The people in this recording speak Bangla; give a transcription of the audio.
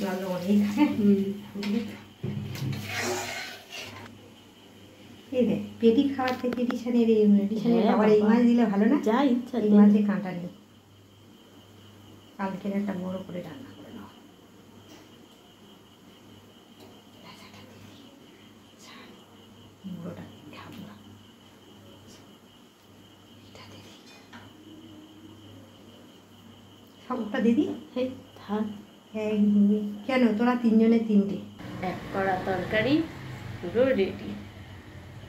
জল এই দেখ পেটি খাওয়ার থেকে এই হ্যাঁ, আবার এই মাছ দিলে ভালো না? যা ইচ্ছা এই মাছে কাঁটা নেই। কালকের একটা বড় করে রান্না সবটা দিদি? এই থাক। এক দুই কেন? তোরা তিনজনে তিনটে। এক কড়া তরকারি পুরো রেডি